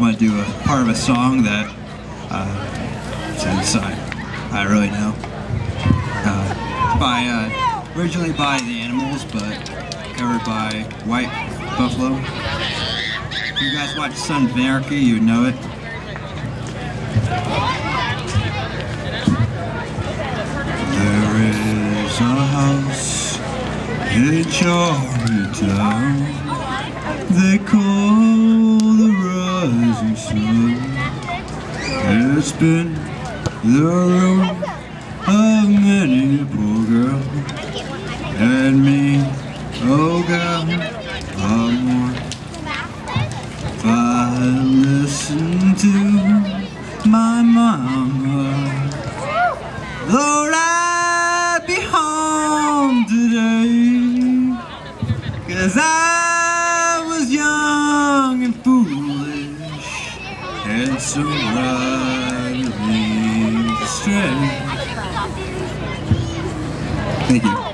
I'm gonna do a part of a song that uh, inside. I really know. Uh, by uh, originally by the Animals, but covered by White Buffalo. If you guys watch of Anarchy, you know it. There is a house in Charlottetown they call It's been the room of many a poor girl and me, oh God, I'm one. If I listen to my mama, Lord, I'd be home today. Cause I was young and foolish and radically astray. Thank you.